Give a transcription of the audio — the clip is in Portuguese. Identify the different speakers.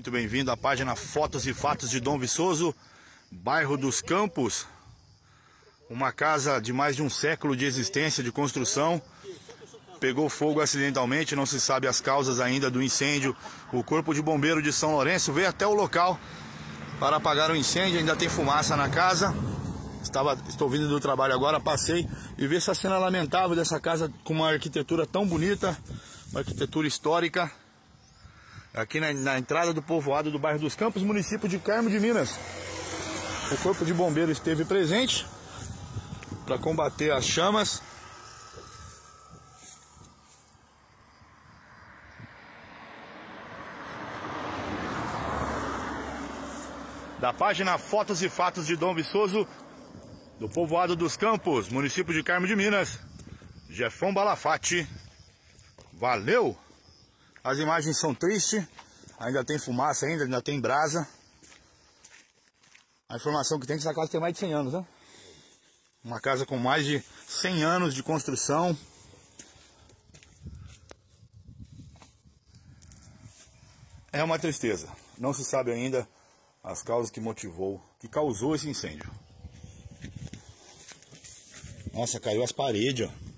Speaker 1: Muito bem-vindo à página Fotos e Fatos de Dom Viçoso, bairro dos Campos. Uma casa de mais de um século de existência, de construção. Pegou fogo acidentalmente, não se sabe as causas ainda do incêndio. O Corpo de Bombeiro de São Lourenço veio até o local para apagar o incêndio. Ainda tem fumaça na casa. Estava, estou vindo do trabalho agora, passei e vi essa cena lamentável dessa casa com uma arquitetura tão bonita, uma arquitetura histórica aqui na, na, entrada do povoado do bairro dos Campos, município de Carmo de Minas. O corpo de bombeiro esteve presente para combater as chamas. Da página Fotos e Fatos de Dom Viçoso, do povoado dos Campos, município de Carmo de Minas, Jefão Balafate. Valeu! As imagens são tristes, ainda tem fumaça ainda, ainda tem brasa. A informação que tem é que essa casa tem mais de 100 anos, né? Uma casa com mais de 100 anos de construção. É uma tristeza. Não se sabe ainda as causas que motivou, que causou esse incêndio. Nossa, caiu as paredes, ó.